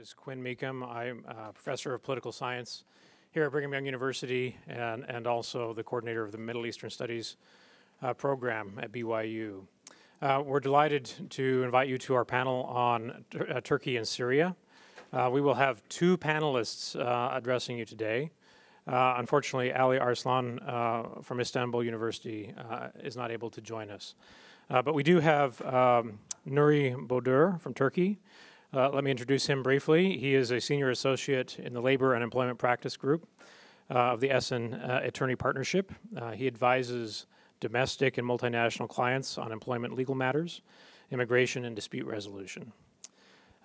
is Quinn Mecham. I'm a professor of political science here at Brigham Young University and, and also the coordinator of the Middle Eastern Studies uh, program at BYU. Uh, we're delighted to invite you to our panel on uh, Turkey and Syria. Uh, we will have two panelists uh, addressing you today. Uh, unfortunately, Ali Arslan from Istanbul University is not able to join us. but we do have um, Nuri Bodur from Turkey, uh, let me introduce him briefly. He is a senior associate in the Labor and Employment Practice Group uh, of the Esin uh, Attorney Partnership. Uh, he advises domestic and multinational clients on employment legal matters, immigration, and dispute resolution.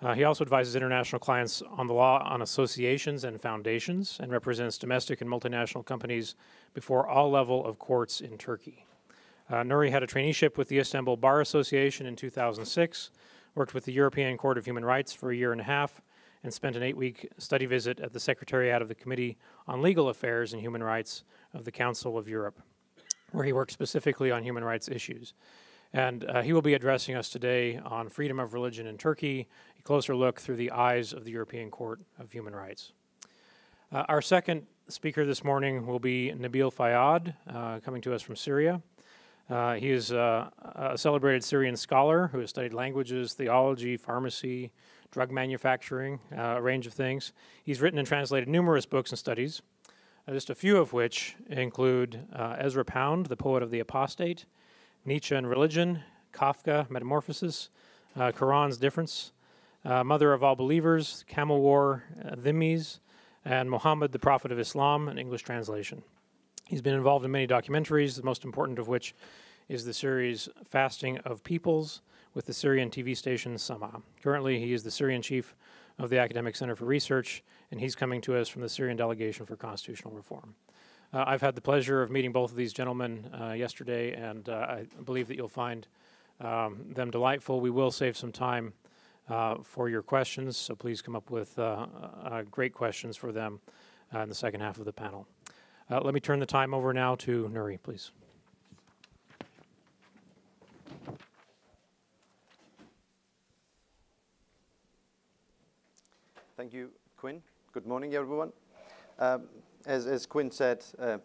Uh, he also advises international clients on the law on associations and foundations and represents domestic and multinational companies before all level of courts in Turkey. Uh, Nuri had a traineeship with the Istanbul Bar Association in 2006 worked with the European Court of Human Rights for a year and a half, and spent an eight week study visit at the Secretariat of the Committee on Legal Affairs and Human Rights of the Council of Europe, where he worked specifically on human rights issues. And uh, he will be addressing us today on freedom of religion in Turkey, a closer look through the eyes of the European Court of Human Rights. Uh, our second speaker this morning will be Nabil Fayyad, uh, coming to us from Syria. Uh, he is uh, a celebrated Syrian scholar who has studied languages, theology, pharmacy, drug manufacturing, uh, a range of things. He's written and translated numerous books and studies, uh, just a few of which include uh, Ezra Pound, The Poet of the Apostate, Nietzsche and Religion, Kafka, Metamorphosis, uh, Quran's Difference, Mother of All Believers, Camel War, Dhimmis, and Muhammad, the Prophet of Islam, an English translation. He's been involved in many documentaries, the most important of which is the series Fasting of Peoples with the Syrian TV station Sama. Currently, he is the Syrian chief of the Academic Center for Research, and he's coming to us from the Syrian Delegation for Constitutional Reform. Uh, I've had the pleasure of meeting both of these gentlemen uh, yesterday, and uh, I believe that you'll find um, them delightful. We will save some time uh, for your questions, so please come up with uh, uh, great questions for them in the second half of the panel. Uh, let me turn the time over now to Nuri, please. Thank you, Quinn. Good morning, everyone. Um, as, as Quinn said, uh,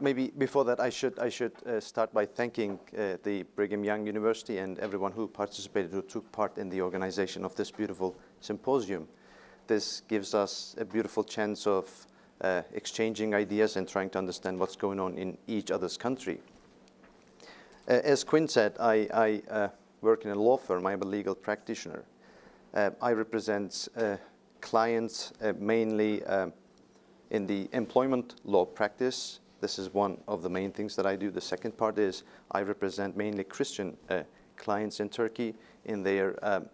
maybe before that, I should, I should uh, start by thanking uh, the Brigham Young University and everyone who participated, who took part in the organization of this beautiful symposium. This gives us a beautiful chance of uh, exchanging ideas and trying to understand what's going on in each other's country. Uh, as Quinn said, I, I uh, work in a law firm. I'm a legal practitioner. Uh, I represent uh, clients uh, mainly in the employment law practice. This is one of the main things that I do. The second part is I represent mainly Christian clients in Turkey in their um,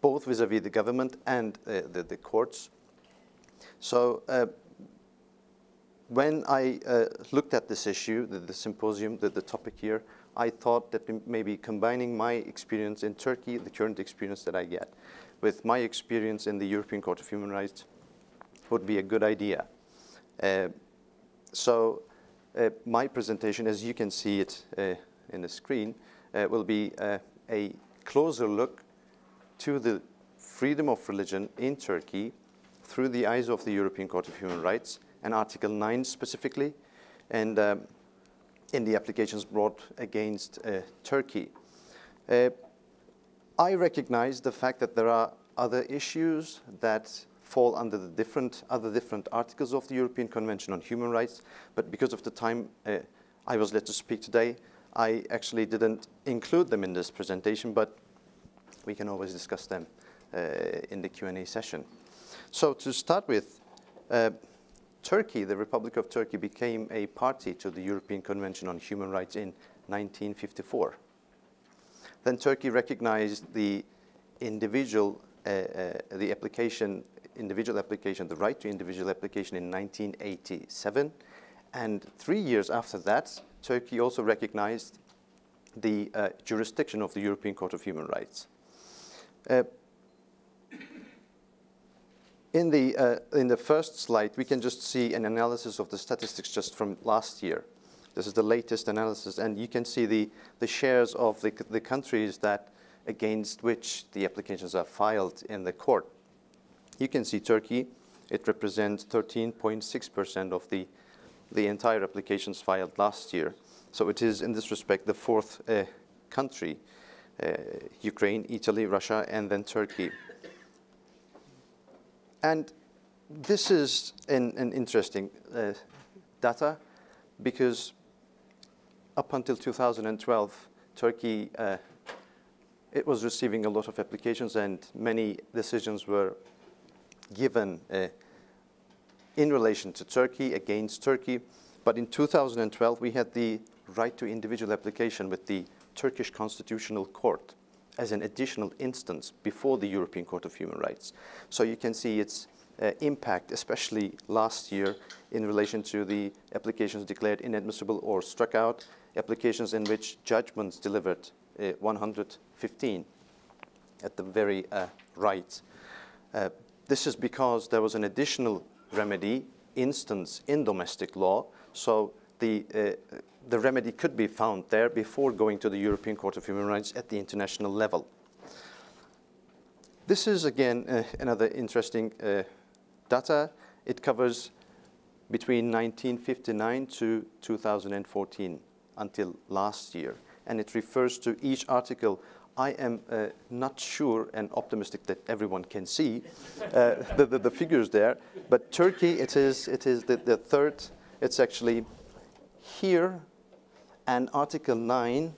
both vis-a-vis -vis the government and the, the courts. So uh, when I uh, looked at this issue, the, the symposium, the, the, topic here, I thought that maybe combining my experience in Turkey, the current experience that I get, with my experience in the European Court of Human Rights would be a good idea. Uh, so uh, my presentation, as you can see it uh, in the screen, uh, will be a closer look to the freedom of religion in Turkey through the eyes of the European Court of Human Rights and Article 9 specifically, and um, in the applications brought against uh, Turkey. Uh, I recognize the fact that there are other issues that fall under the different, other different articles of the European Convention on Human Rights, but because of the time uh, I was led to speak today, I actually didn't include them in this presentation, but we can always discuss them uh, in the Q&A session. So to start with, uh, Turkey, the Republic of Turkey, became a party to the European Convention on Human Rights in 1954. Then Turkey recognized the individual, uh, uh, the application, individual application, the right to individual application in 1987. And three years after that, Turkey also recognized the uh, jurisdiction of the European Court of Human Rights. In the, uh, in the first slide, we can just see an analysis of the statistics just from last year. This is the latest analysis, and you can see the, the shares of the, the countries that against which the applications are filed in the court. You can see Turkey, it represents 13.6% of the, the entire applications filed last year. So it is, in this respect, the fourth uh, country, uh, Ukraine, Italy, Russia, and then Turkey. And this is an, an interesting uh, data because up until 2012, Turkey, uh, it was receiving a lot of applications and many decisions were given uh, in relation to Turkey, against Turkey. But in 2012, we had the right to individual application with the Turkish Constitutional Court as an additional instance before the European Court of Human Rights. So you can see its uh, impact, especially last year in relation to the applications declared inadmissible or struck out, applications in which judgments delivered uh, 115 at the very uh, right. Uh, this is because there was an additional remedy instance in domestic law, so the, uh, the remedy could be found there before going to the European Court of Human Rights at the international level. This is, again, uh, another interesting uh, data. It covers between 1959 to 2014 until last year. And it refers to each article. I am uh, not sure and optimistic that everyone can see uh, the, the, the, figures there. But Turkey, it is, it is the, the third, it's actually here, and Article 9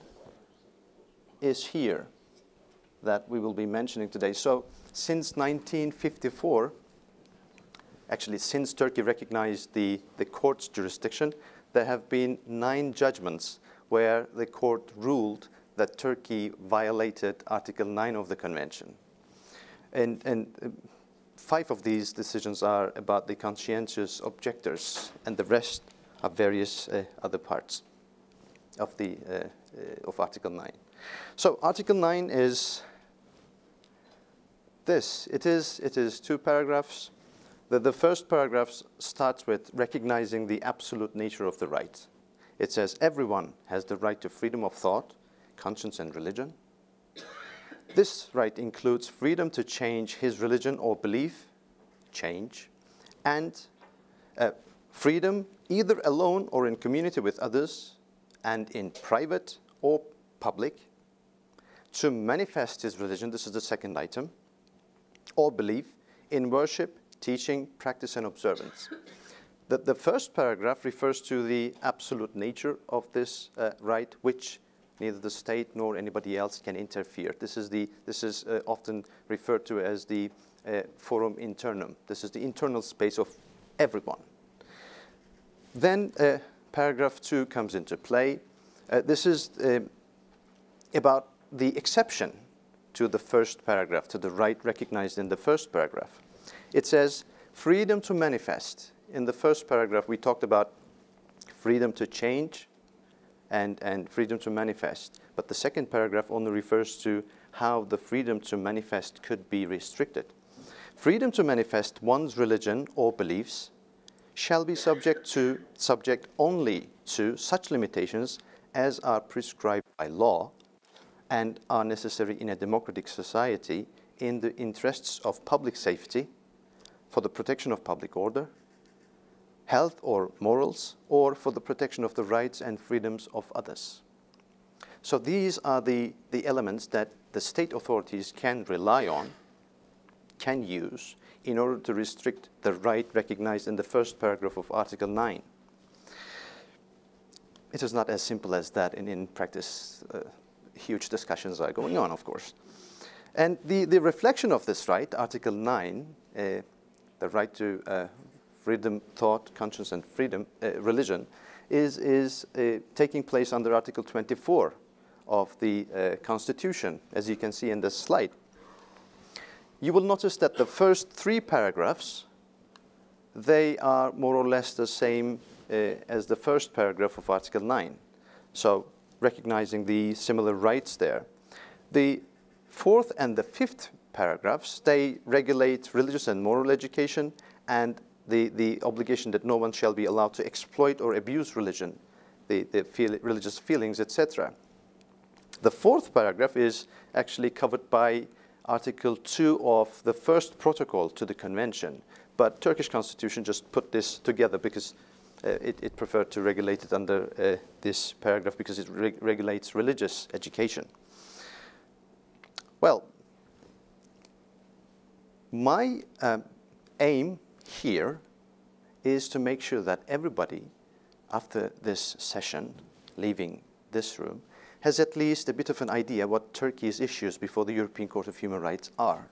is here that we will be mentioning today. So since 1954, actually since Turkey recognized the, the court's jurisdiction, there have been nine judgments where the court ruled that Turkey violated Article 9 of the convention. And, and uh, five of these decisions are about the conscientious objectors, and the rest are various uh, other parts of, the, uh, uh of Article 9. So Article 9 is this. It is, it is two paragraphs the, the first paragraph starts with recognizing the absolute nature of the right. It says everyone has the right to freedom of thought, conscience, and religion. This right includes freedom to change his religion or belief, change, and uh, freedom either alone or in community with others, and in private or public, to manifest his religion, this is the second item, or belief in worship, teaching, practice, and observance. The, the first paragraph refers to the absolute nature of this uh, right, which neither the state nor anybody else can interfere. This is, the, this is uh, often referred to as the uh, forum internum. This is the internal space of everyone. Then uh, paragraph two comes into play. Uh, this is uh, about the exception to the first paragraph, to the right recognized in the first paragraph. It says freedom to manifest. In the first paragraph, we talked about freedom to change and, and freedom to manifest. But the second paragraph only refers to how the freedom to manifest could be restricted. Freedom to manifest one's religion or beliefs shall be subject to subject only to such limitations as are prescribed by law and are necessary in a democratic society in the interests of public safety for the protection of public order, health or morals, or for the protection of the rights and freedoms of others. So these are the, the elements that the state authorities can rely on, can use, in order to restrict the right recognized in the first paragraph of Article 9. It is not as simple as that, and in practice, uh, huge discussions are going on, of course. And the, the reflection of this right, Article 9, uh, the right to uh, freedom, thought, conscience, and freedom, uh, religion, is, is uh, taking place under Article 24 of the uh, Constitution, as you can see in this slide. You will notice that the first three paragraphs, they are more or less the same uh, as the first paragraph of Article 9. So recognizing the similar rights there. The fourth and the fifth paragraphs, they regulate religious and moral education and the, the obligation that no one shall be allowed to exploit or abuse religion, the, the feel, religious feelings, etc. The fourth paragraph is actually covered by Article 2 of the first protocol to the convention. But Turkish constitution just put this together because uh, it, it, preferred to regulate it under uh, this paragraph because it reg regulates religious education. Well, my um, aim here is to make sure that everybody, after this session, leaving this room, has at least a bit of an idea what Turkey's issues before the European Court of Human Rights are.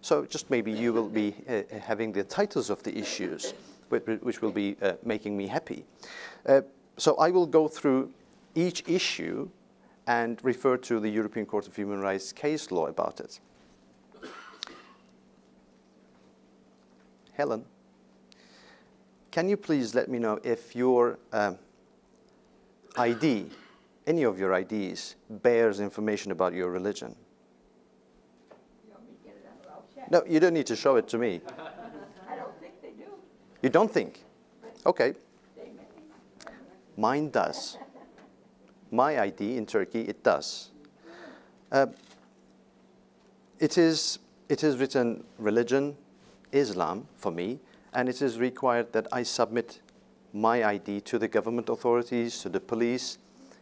So just maybe you will be uh, having the titles of the issues, which will be uh, making me happy. Uh, so I will go through each issue and refer to the European Court of Human Rights case law about it. Helen, can you please let me know if your um, ID, any of your IDs, bears information about your religion? You no, you don't need to show it to me. I don't think they do. You don't think? Okay. Mine does. My ID in Turkey, it does. Uh, it, is, it is written religion, Islam for me, and it is required that I submit my ID to the government authorities, to the police,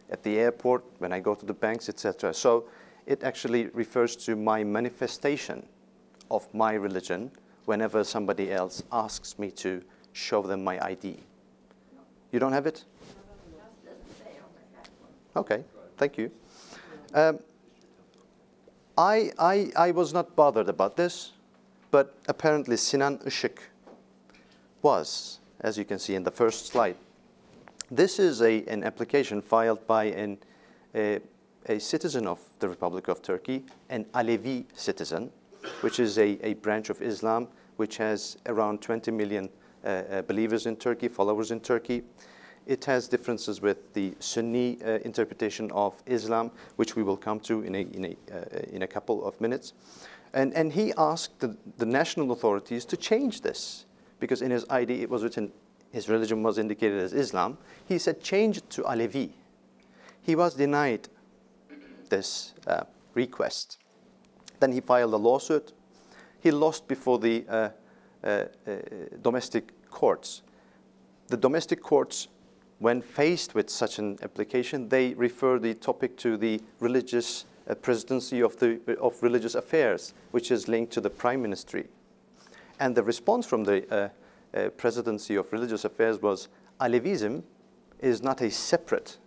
at the airport, when I go to the banks, etc. So it actually refers to my manifestation of my religion whenever somebody else asks me to show them my ID. You don't have it? Okay, thank you. Um, I, I, I was not bothered about this but apparently Sinan Işık was, as you can see in the first slide. This is a, an application filed by an, a, a citizen of the Republic of Turkey, an Alevi citizen, which is a, a branch of Islam which has around 20 million uh, uh, believers in Turkey, followers in Turkey. It has differences with the Sunni uh, interpretation of Islam, which we will come to in a, in a, uh, in a couple of minutes. And, and he asked the, the national authorities to change this because in his ID it was written, his religion was indicated as Islam. He said, change it to Alevi. He was denied this uh, request. Then he filed a lawsuit. He lost before the uh, uh, uh domestic courts. The domestic courts, when faced with such an application, they refer the topic to the religious a presidency of, the, of religious affairs, which is linked to the prime ministry. And the response from the uh, presidency of religious affairs was Alevism is not a separate,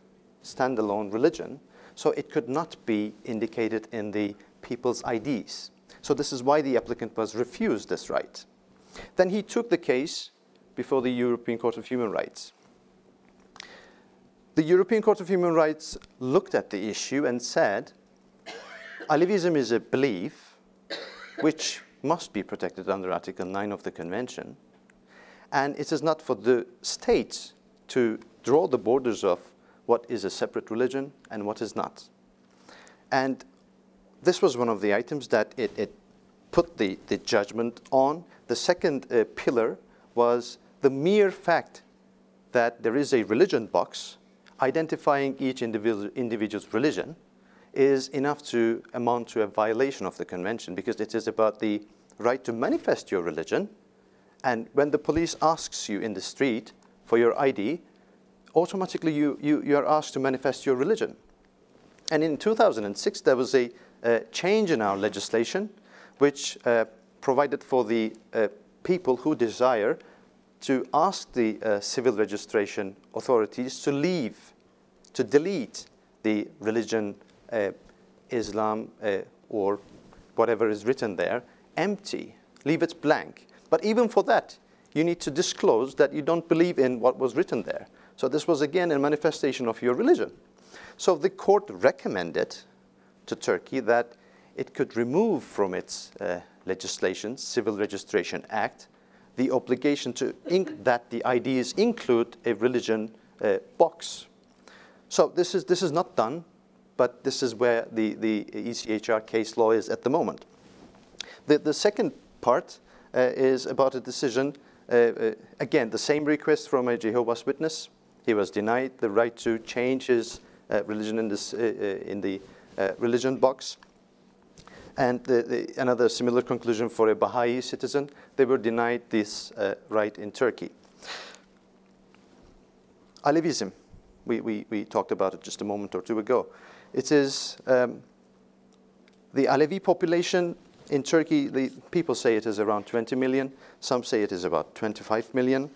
standalone religion, so it could not be indicated in the people's IDs. So this is why the applicant was refused this right. Then he took the case before the European Court of Human Rights. The European Court of Human Rights looked at the issue and said Alevism is a belief which must be protected under Article 9 of the Convention. And it is not for the states to draw the borders of what is a separate religion and what is not. And this was one of the items that it, it put the, the judgment on. The second uh, pillar was the mere fact that there is a religion box identifying each individual, individual's religion is enough to amount to a violation of the convention because it is about the right to manifest your religion. And when the police asks you in the street for your ID, automatically you, you, you are asked to manifest your religion. And in 2006, there was a, change in our legislation which uh, provided for the uh, people who desire to ask the uh, civil registration authorities to leave, to delete the religion uh, Islam uh, or whatever is written there empty, leave it blank. But even for that, you need to disclose that you don't believe in what was written there. So this was again a manifestation of your religion. So the court recommended to Turkey that it could remove from its uh, legislation, Civil Registration Act, the obligation to that the IDs include a religion uh, box. So this is, this is not done but this is where the, the ECHR case law is at the moment. The, the second part is about a decision, uh, uh, again, the same request from a Jehovah's Witness. He was denied the right to change his uh, religion in, this, uh, uh, in the uh, religion box. And the, the, another similar conclusion for a Baha'i citizen, they were denied this uh, right in Turkey. Alevism, we, we, we talked about it just a moment or two ago. It is um, the Alevi population in Turkey, the people say it is around 20 million. Some say it is about 25 million.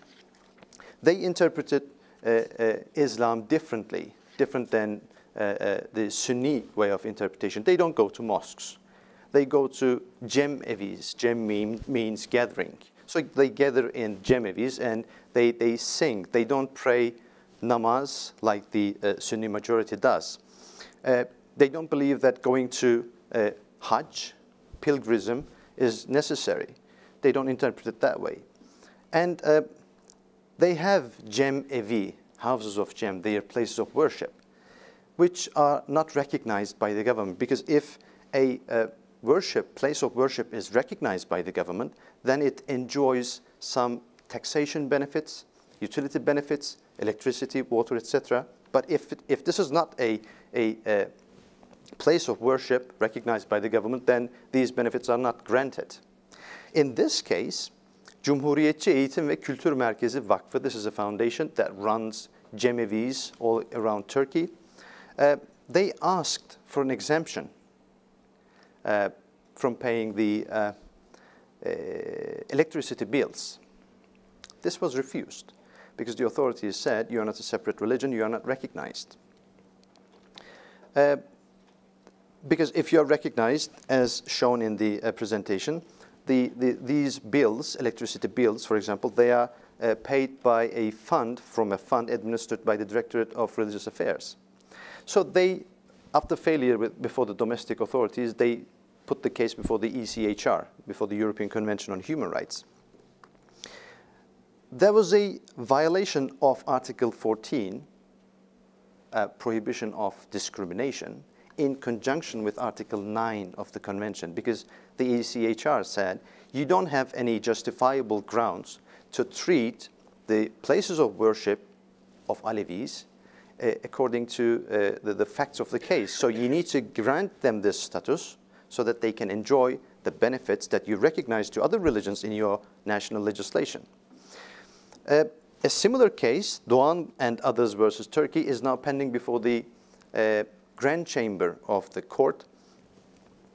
They interpreted uh, uh, Islam differently, different than uh, uh, the Sunni way of interpretation. They don't go to mosques. They go to Cemevis. Cem mean, means gathering. So they gather in Cemevis and they, they sing. They don't pray namaz like the uh, Sunni majority does. Uh, they don't believe that going to Hajj, pilgrimage, is necessary. They don't interpret it that way. And uh, they have Cem Evi, houses of Cem, their places of worship, which are not recognized by the government. Because if a uh, worship, place of worship is recognized by the government, then it enjoys some taxation benefits, utility benefits, electricity, water, etc. But if, if this is not a, a, a place of worship recognized by the government, then these benefits are not granted. In this case, Cumhuriyetçi Eğitim ve Kültür Merkezi Vakfı, this is a foundation that runs Cemevis all around Turkey, uh, they asked for an exemption uh, from paying the uh, uh electricity bills. This was refused because the authorities said you are not a separate religion, you are not recognized. Uh, because if you're recognized, as shown in the uh, presentation, the, the, these bills, electricity bills, for example, they are uh, paid by a fund from a fund administered by the Directorate of Religious Affairs. So they, after failure with, before the domestic authorities, they put the case before the ECHR, before the European Convention on Human Rights. There was a violation of Article 14, uh, prohibition of discrimination, in conjunction with Article 9 of the Convention because the ECHR said you don't have any justifiable grounds to treat the places of worship of Alevis uh, according to uh, the, the, facts of the case. So you need to grant them this status so that they can enjoy the benefits that you recognize to other religions in your national legislation. Uh, a similar case, Doğan and others versus Turkey, is now pending before the uh, Grand Chamber of the court.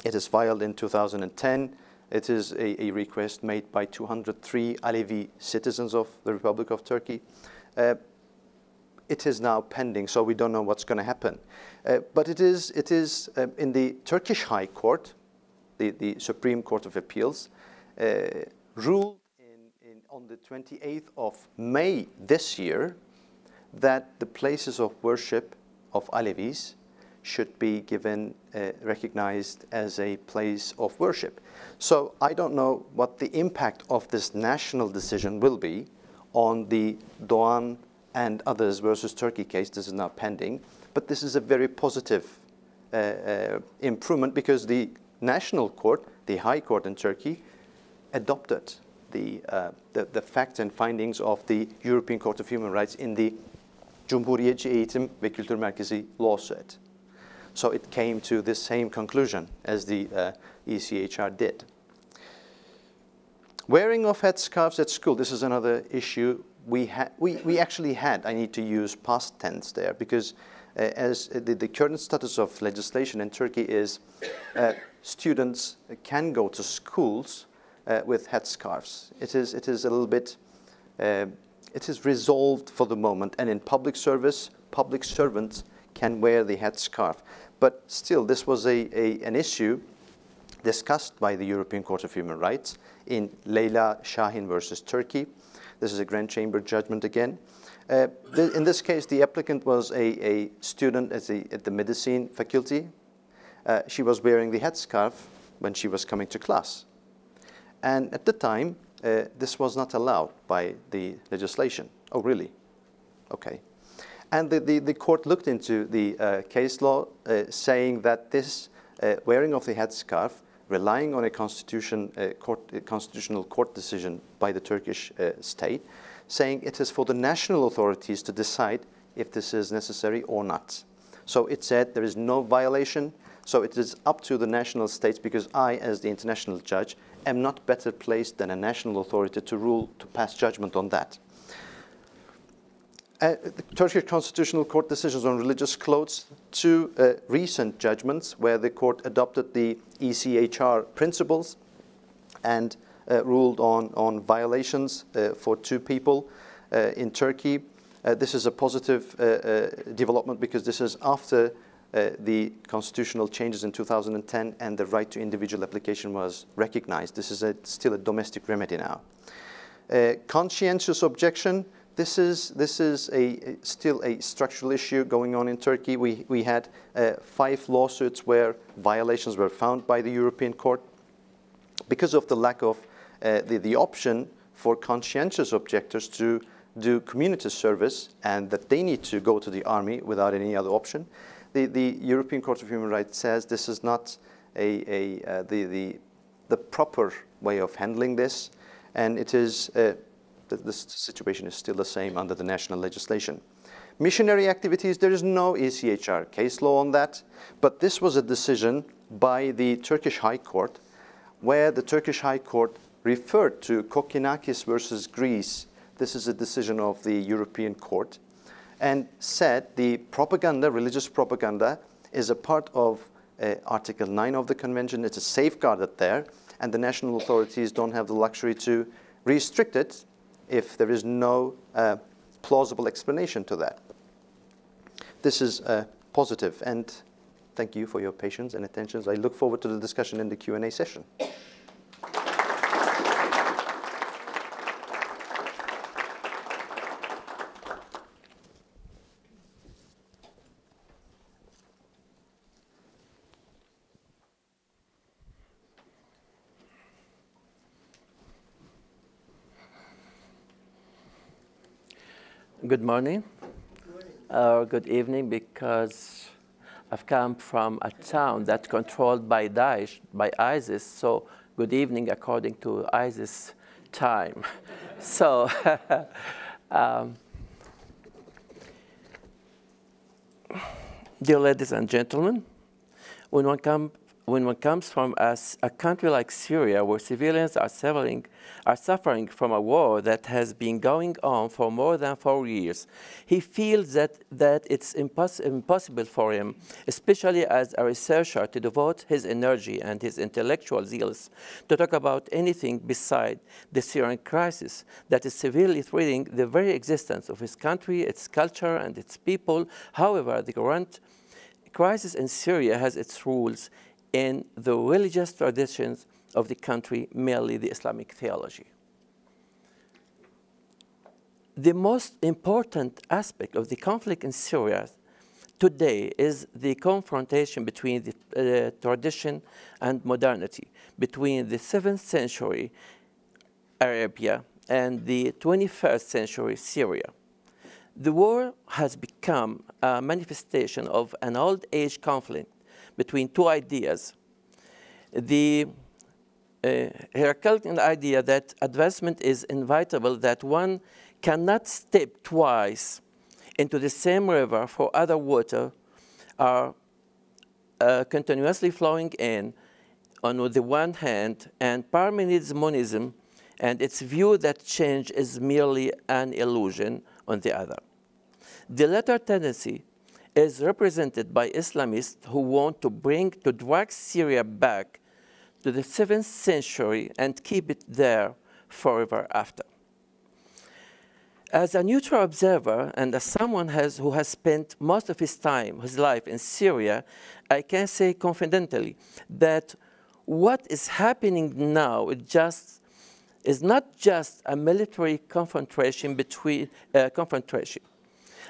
It is filed in 2010. It is a, a request made by 203 Alevi citizens of the Republic of Turkey. Uh, it is now pending, so we don't know what's going to happen. Uh, but it is, it is uh, in the Turkish High Court, the, the Supreme Court of Appeals, uh, ruled in, in, on the 28th of May this year that the places of worship of Alevis should be given, uh, recognized as a place of worship. So I don't know what the impact of this national decision will be on the Doğan and others versus Turkey case. This is now pending, but this is a very positive uh, uh, improvement because the national court, the High Court in Turkey, adopted the, uh, the, the facts and findings of the European Court of Human Rights in the Cumhuriyetçi Eğitim ve Kültür Merkezi lawsuit. So it came to the same conclusion as the uh, ECHR did. Wearing of headscarves at school, this is another issue we, we, we actually had, I need to use past tense there, because uh, as the, the, current status of legislation in Turkey is uh, students can go to schools uh, with headscarves. It is, it is a little bit, uh, it is resolved for the moment, and in public service, public servants can wear the headscarf. But still, this was a, a, an issue discussed by the European Court of Human Rights in Leyla Şahin versus Turkey. This is a Grand Chamber judgment again. Uh, th in this case, the applicant was a, a student at the, at the medicine faculty. Uh, she was wearing the headscarf when she was coming to class. And at the time, uh, this was not allowed by the legislation. Oh, really? Okay. And the, the, the court looked into the uh, case law uh, saying that this uh, wearing of the headscarf, relying on a constitution, uh, court, constitutional court decision by the Turkish state, saying it is for the national authorities to decide if this is necessary or not. So it said there is no violation. So it is up to the national states because I, as the international judge, am not better placed than a national authority to rule, to pass judgment on that. Uh, the Turkish Constitutional Court decisions on religious clothes, two uh, recent judgments where the court adopted the ECHR principles and uh, ruled on, on violations uh, for two people uh, in Turkey. Uh, this is a positive development because this is after the constitutional changes in 2010 and the right to individual application was recognized. This is a, still a domestic remedy now. conscientious objection this is, this is a, still a structural issue going on in Turkey. We, we had uh, five lawsuits where violations were found by the European Court because of the lack of uh, the, the option for conscientious objectors to do community service and that they need to go to the army without any other option. The, the European Court of Human Rights says this is not a, a, uh, the, the, the proper way of handling this, and it is uh, the, the situation is still the same under the national legislation. Missionary activities, there is no ECHR case law on that, but this was a decision by the Turkish High Court where the Turkish High Court referred to Kokkinakis versus Greece. This is a decision of the European Court and said the propaganda, religious propaganda, is a part of uh, Article 9 of the Convention. It's a safeguarded there, and the national authorities don't have the luxury to restrict it if there is no uh, plausible explanation to that. This is uh, positive, and thank you for your patience and attention. I look forward to the discussion in the Q&A session. Good morning. Or uh, good evening, because I've come from a town that's controlled by Daesh, by ISIS. So good evening according to ISIS time. so um, dear ladies and gentlemen, when one, come, when one comes from a, a country like Syria, where civilians are suffering, are suffering from a war that has been going on for more than four years, he feels that, that it's impos impossible for him, especially as a researcher, to devote his energy and his intellectual zeals to talk about anything beside the Syrian crisis that is severely threatening the very existence of his country, its culture, and its people. However, the current crisis in Syria has its rules in the religious traditions of the country, mainly the Islamic theology. The most important aspect of the conflict in Syria today is the confrontation between the uh, tradition and modernity, between the 7th century Arabia and the 21st century Syria. The war has become a manifestation of an old age conflict between two ideas. The uh, Heraclitean idea that advancement is inevitable, that one cannot step twice into the same river for other water are uh, continuously flowing in on the one hand, and Parmenides monism and its view that change is merely an illusion on the other. The latter tendency is represented by Islamists who want to bring, to drag Syria back to the 7th century and keep it there forever after. As a neutral observer and as someone has, who has spent most of his time, his life in Syria, I can say confidently that what is happening now is just is not just a military confrontation between uh, confrontation.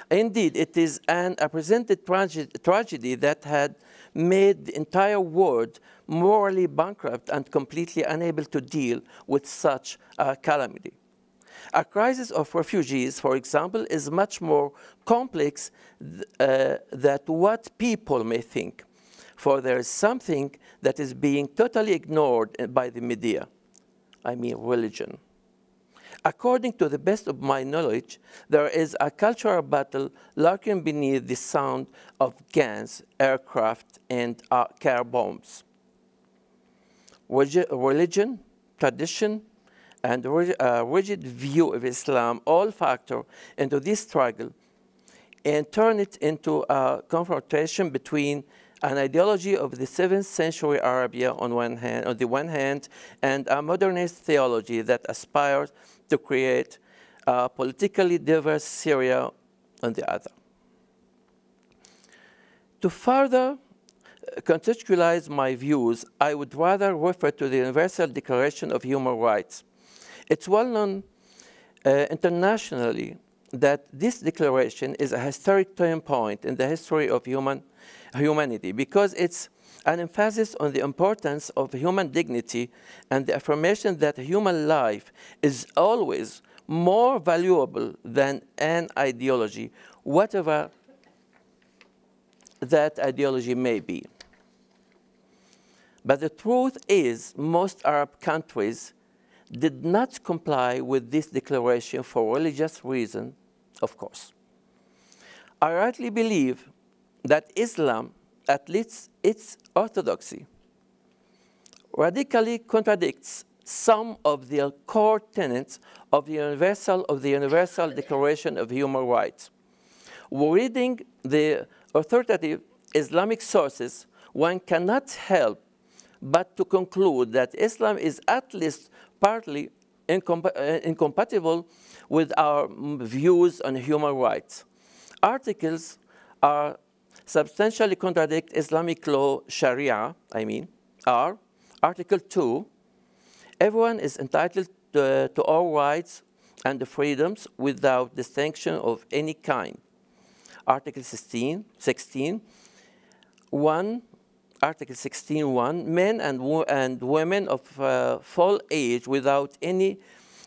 Indeed, it is an unprecedented trage tragedy that had made the entire world morally bankrupt and completely unable to deal with such a calamity. A crisis of refugees, for example, is much more complex th uh, than what people may think, for there is something that is being totally ignored by the media. I mean religion. According to the best of my knowledge, there is a cultural battle lurking beneath the sound of guns, aircraft, and uh, car bombs. Religion, tradition, and a rigid view of Islam all factor into this struggle and turn it into a confrontation between an ideology of the 7th century Arabia on one hand, on the one hand, and a modernist theology that aspires to create a politically diverse Syria on the other. To further contextualize my views, I would rather refer to the Universal Declaration of Human Rights. It's well known uh, internationally that this declaration is a historic turning point in the history of human humanity because it's an emphasis on the importance of human dignity and the affirmation that human life is always more valuable than an ideology, whatever that ideology may be. But the truth is, most Arab countries did not comply with this declaration for religious reasons, of course. I rightly believe that Islam, at least its orthodoxy, radically contradicts some of the core tenets of the Universal, of the Universal Declaration of Human Rights. Reading the authoritative Islamic sources, one cannot help but to conclude that Islam is at least partly uh, incompatible with our views on human rights. Articles are substantially contradict Islamic law, Sharia, I mean, are Article 2, everyone is entitled to, to all rights and the freedoms without distinction of any kind. Article 16, 16 one Article 16.1, men and, and women of uh, full age without any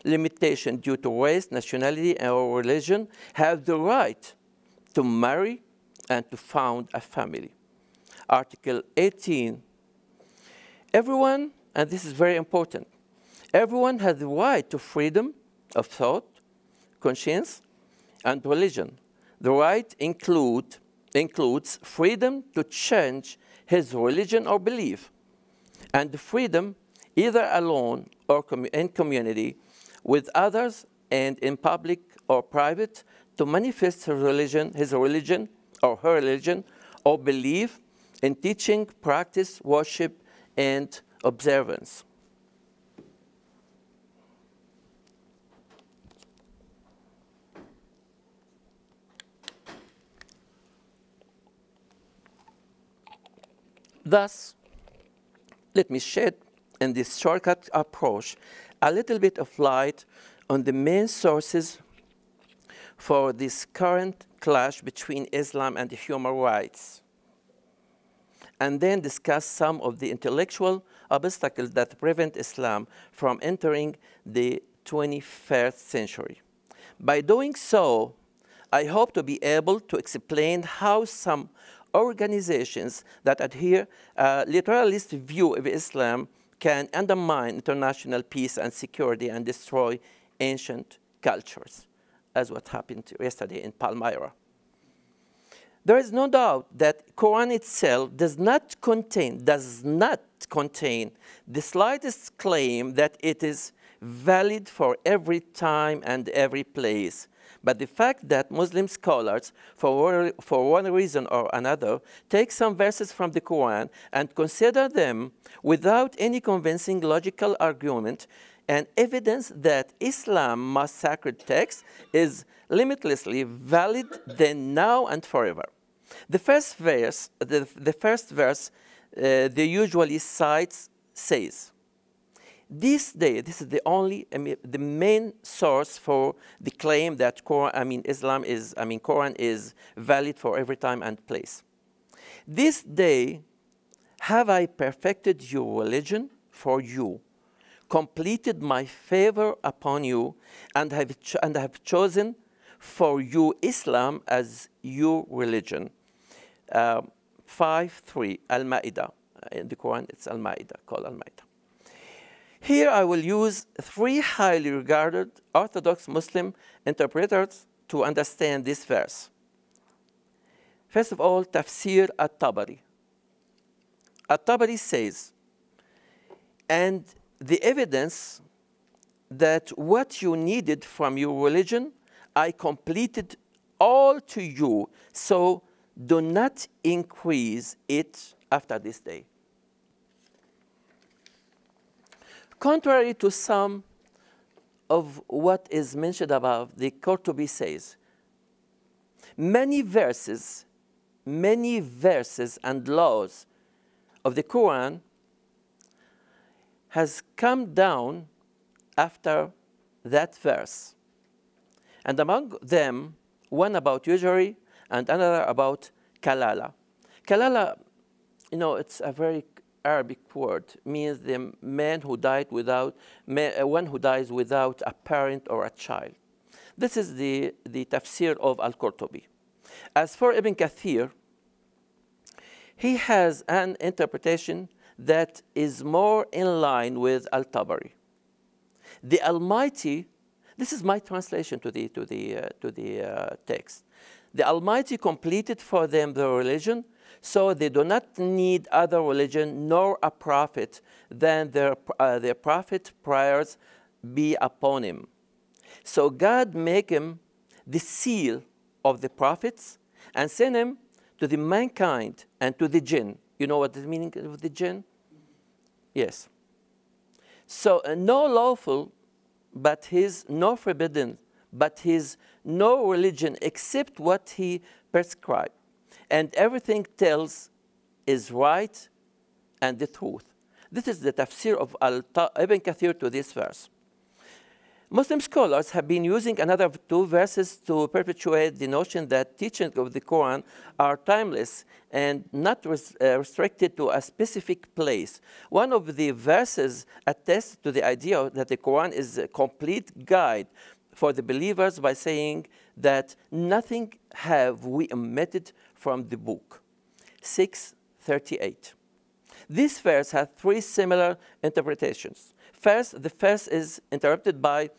limitation due to race, nationality, or religion have the right to marry and to found a family. Article 18, everyone, and this is very important, everyone has the right to freedom of thought, conscience, and religion. The right include, includes freedom to change his religion or belief, and freedom, either alone or com in community, with others and in public or private, to manifest his religion, his religion or her religion or belief in teaching, practice, worship, and observance. Thus, let me shed in this shortcut approach a little bit of light on the main sources for this current clash between Islam and human rights, and then discuss some of the intellectual obstacles that prevent Islam from entering the 21st century. By doing so, I hope to be able to explain how some organizations that adhere a literalist view of Islam can undermine international peace and security and destroy ancient cultures, as what happened yesterday in Palmyra. There is no doubt that Quran itself does not contain, does not contain the slightest claim that it is valid for every time and every place. But the fact that Muslim scholars, for, for one reason or another, take some verses from the Quran and consider them without any convincing logical argument and evidence that Islam must sacred text is limitlessly valid then, now, and forever. The first verse, the, the first verse uh, they usually cites says, this day, this is the only, I mean, the main source for the claim that Quran, I mean, Islam is, I mean, Quran is valid for every time and place. This day have I perfected your religion for you, completed my favor upon you, and have, and have chosen for you Islam as your religion. Uh, 5 3, Al Ma'idah. In the Quran, it's Al Ma'idah, called Al Ma'idah. Here I will use three highly regarded Orthodox Muslim interpreters to understand this verse. First of all, Tafsir at-Tabari. At-Tabari says, and the evidence that what you needed from your religion, I completed all to you, so do not increase it after this day. Contrary to some of what is mentioned above, the Qurtubi says, many verses, many verses and laws of the Quran has come down after that verse. And among them, one about usury and another about kalala. Kalala, you know, it's a very Arabic word, means the man who died without, uh, one who dies without a parent or a child. This is the, the tafsir of Al-Qurtubi. As for Ibn Kathir, he has an interpretation that is more in line with Al-Tabari. The Almighty, this is my translation to the, to the, uh, to the uh, text. The Almighty completed for them the religion, so they do not need other religion nor a prophet than their, uh, their prophet prayers be upon him. So God make him the seal of the prophets and send him to the mankind and to the jinn. You know what the meaning of the jinn? Yes. So uh, no lawful, but his no forbidden, but his no religion except what he prescribed. And everything tells is right and the truth. This is the tafsir of Ibn Kathir to this verse. Muslim scholars have been using another two verses to perpetuate the notion that teachings of the Quran are timeless and not res uh, restricted to a specific place. One of the verses attests to the idea that the Quran is a complete guide for the believers by saying that nothing have we omitted from the book. 638. This verse has three similar interpretations. First, the first is interrupted by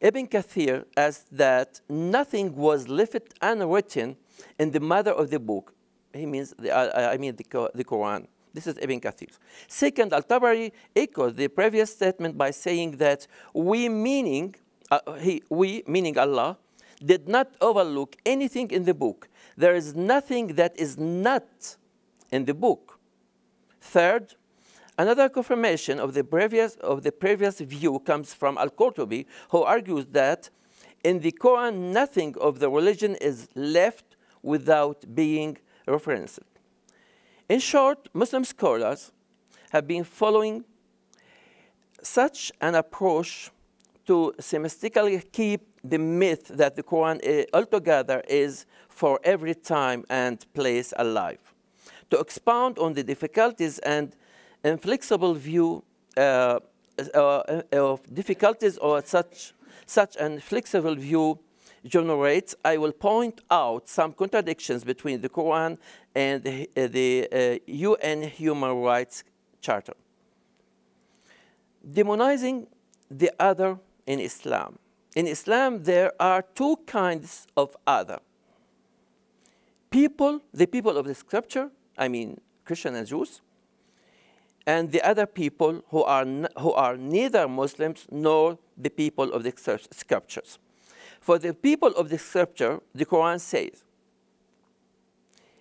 Ibn Kathir as that nothing was left unwritten in the mother of the book. He means, the, uh, I mean the, the Quran. This is Ibn Kathir. Second, Al-Tabari echoes the previous statement by saying that we meaning, uh, he, we meaning Allah, did not overlook anything in the book. There is nothing that is not in the book. Third, Another confirmation of the previous, of the previous view comes from Al-Qurtubi, who argues that in the Quran, nothing of the religion is left without being referenced. In short, Muslim scholars have been following such an approach to semistically keep the myth that the Quran altogether is for every time and place alive. To expound on the difficulties and inflexible view uh, uh, of difficulties or such, such an flexible view generates, I will point out some contradictions between the Quran and the, uh, the UN Human Rights Charter. Demonizing the other in Islam. In Islam, there are two kinds of other. People, the people of the scripture, I mean Christian and Jews, and the other people who are, who are neither Muslims nor the people of the scriptures. For the people of the scripture, the Quran says,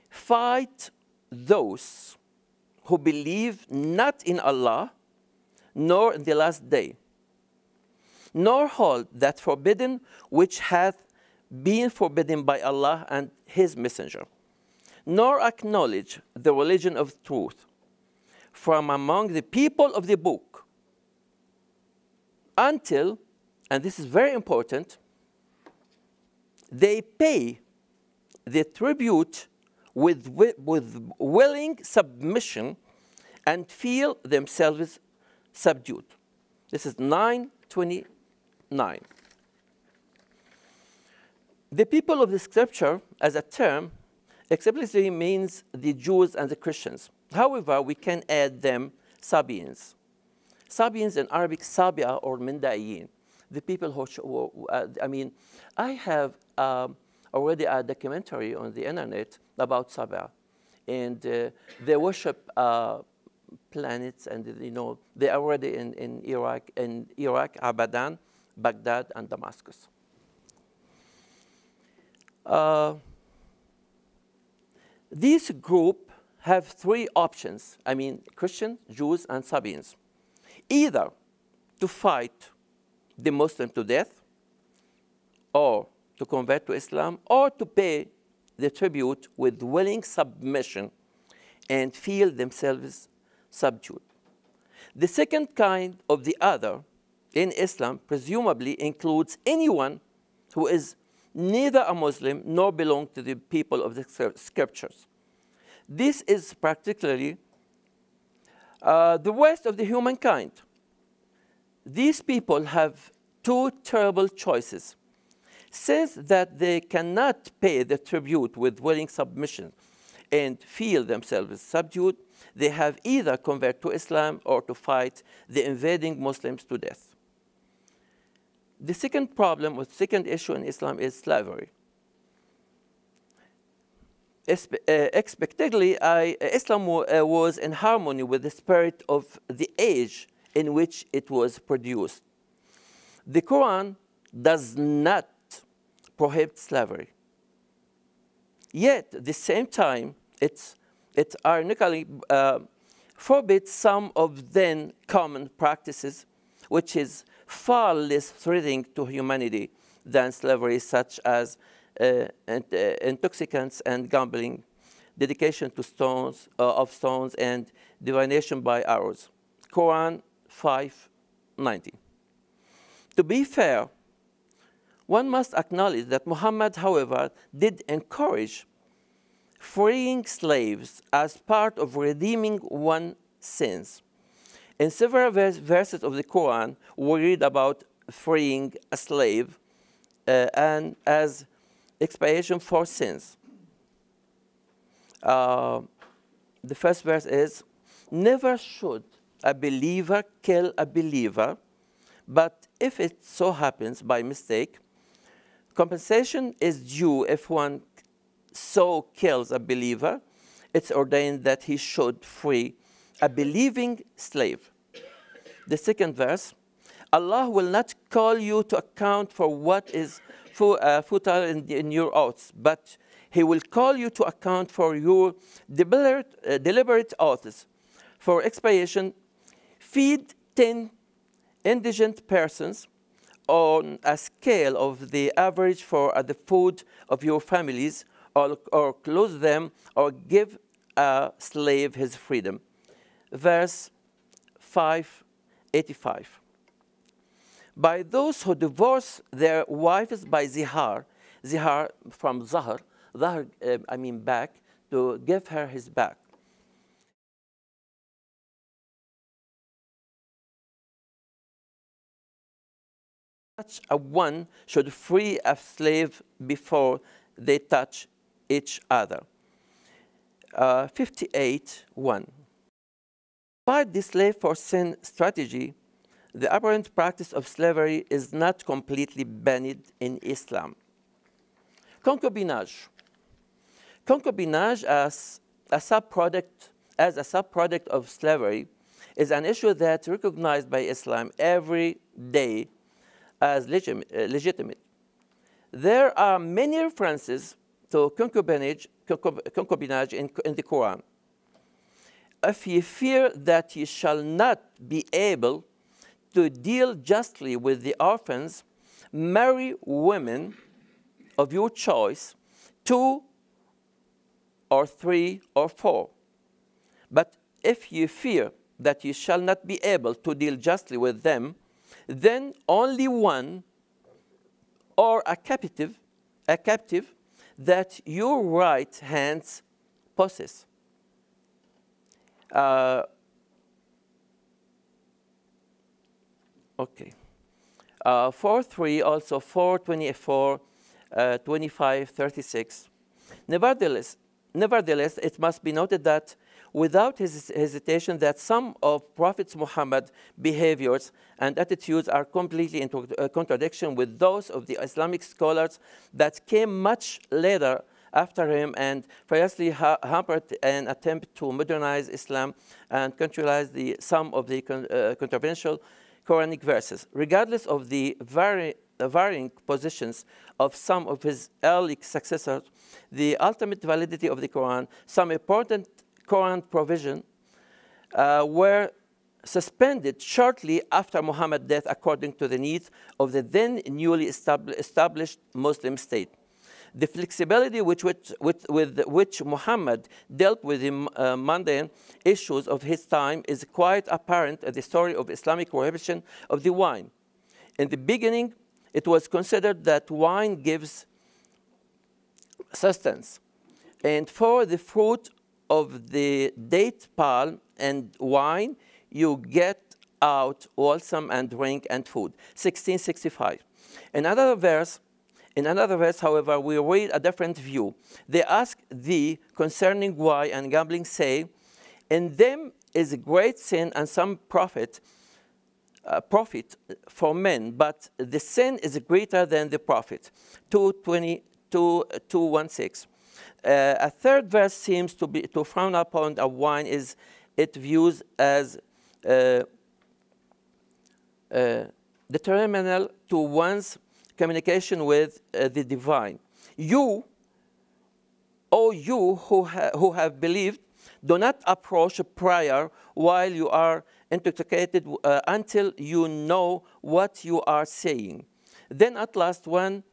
fight those who believe not in Allah, nor in the last day, nor hold that forbidden which hath been forbidden by Allah and His Messenger, nor acknowledge the religion of truth from among the people of the book until, and this is very important, they pay the tribute with, with willing submission and feel themselves subdued. This is 929. The people of the scripture, as a term, explicitly means the Jews and the Christians. However, we can add them Sabians. Sabians in Arabic, Sabia or Mindaiyin, the people who, uh, I mean, I have um, already a documentary on the internet about Sabia, and uh, they worship uh, planets, and you know they are already in, in Iraq, in Iraq, Abadan, Baghdad, and Damascus. Uh, this group have three options. I mean, Christians, Jews, and Sabians. Either to fight the Muslim to death, or to convert to Islam, or to pay the tribute with willing submission and feel themselves subdued. The second kind of the other in Islam presumably includes anyone who is neither a Muslim nor belong to the people of the scriptures. This is particularly uh, the worst of the humankind. These people have two terrible choices. Since that they cannot pay the tribute with willing submission and feel themselves subdued, they have either convert to Islam or to fight the invading Muslims to death. The second problem or second issue in Islam is slavery. Uh, expectedly, I, uh, Islam uh, was in harmony with the spirit of the age in which it was produced. The Quran does not prohibit slavery. Yet, at the same time, it's, it ironically uh, forbids some of then common practices, which is far less threatening to humanity than slavery, such as and, uh, intoxicants and gambling, dedication to stones uh, of stones, and divination by arrows. Quran 5:90. To be fair, one must acknowledge that Muhammad, however, did encourage freeing slaves as part of redeeming one's sins. In several vers verses of the Quran, we read about freeing a slave uh, and as expiation for sins. Uh, the first verse is, never should a believer kill a believer, but if it so happens by mistake, compensation is due if one so kills a believer, it's ordained that he should free a believing slave. The second verse Allah will not call you to account for what is futile in, in, your oaths, but He will call you to account for your deliberate, uh, deliberate oaths. For expiation, feed 10 indigent persons on a scale of the average for uh, the food of your families, or, or close them, or give a slave his freedom verse 585. By those who divorce their wives by zihar, zihar from zahar, zahar, uh, I mean back, to give her his back. Such a one should free a slave before they touch each other. Uh, 58 1. Despite the slave for sin strategy, the apparent practice of slavery is not completely banned in Islam. Concubinage. Concubinage as a subproduct, as a subproduct of slavery is an issue that's recognized by Islam every day as legit, uh, legitimate. There are many references to concubinage, concubinage in, in the Quran if ye fear that ye shall not be able to deal justly with the orphans, marry women of your choice, two or three or four. But if ye fear that ye shall not be able to deal justly with them, then only one or a captive, a captive that your right hands possess. Uh, okay. Uh, 4, 3, also 4, 24, uh, 25, 36. Nevertheless, nevertheless, it must be noted that without hes hesitation that some of Prophet Muhammad's behaviors and attitudes are completely in uh, contradiction with those of the Islamic scholars that came much later after him and fiercely ha hampered an attempt to modernize Islam and contextualize the, some of the con uh, controversial Quranic verses. Regardless of the vari varying positions of some of his early successors, the ultimate validity of the Quran, some important Quran provision uh, were suspended shortly after Muhammad's death according to the needs of the then newly established Muslim state. The flexibility which, which, with, with which Muhammad dealt with the uh, mundane issues of his time is quite apparent in the story of Islamic prohibition of the wine. In the beginning, it was considered that wine gives sustenance. And for the fruit of the date palm and wine, you get out wholesome and drink and food. 1665. Another verse, in another verse, however, we read a different view. They ask thee concerning why and gambling, say, In them is a great sin and some profit, uh, profit for men, but the sin is greater than the profit. 220, 216. Uh, a third verse seems to be to frown upon a wine is it views as uh, uh, detrimental to one's communication with uh, the divine. You, O you who, ha who have believed, do not approach prayer while you are intoxicated uh, until you know what you are saying. Then at last, one